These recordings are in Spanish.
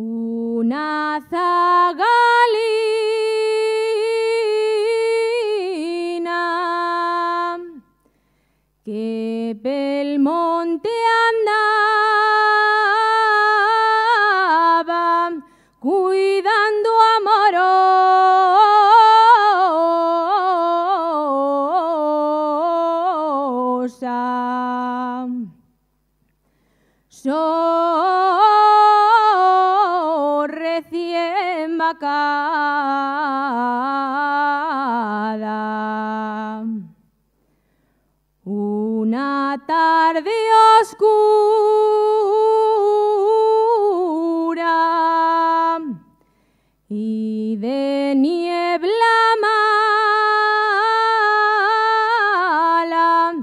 una zagalina que pel monte andaba cuidando amorosa. Soy vacada. Una tarde oscura y de niebla mala,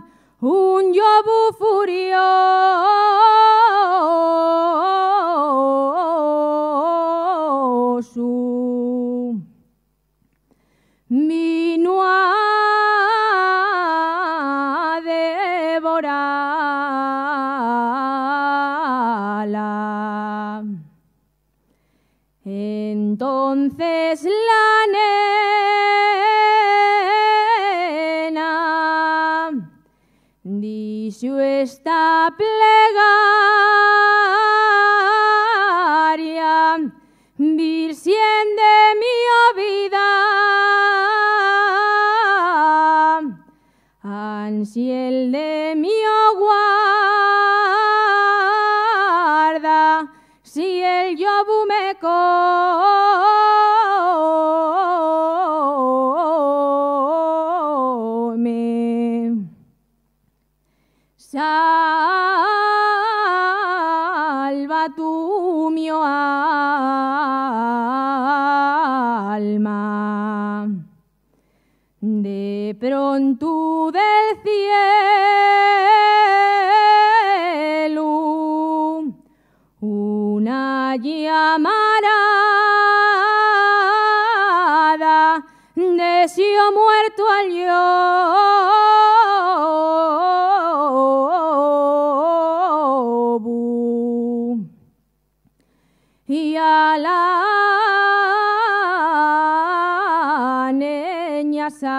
vino a devorarla. Entonces la nena dijo esta plegaria, ansiel de mi guarda, si el yobu me come. Salva tu mi alma. Pronto del cielo una llamarada deseó muerto al yobu. Y a la Yasa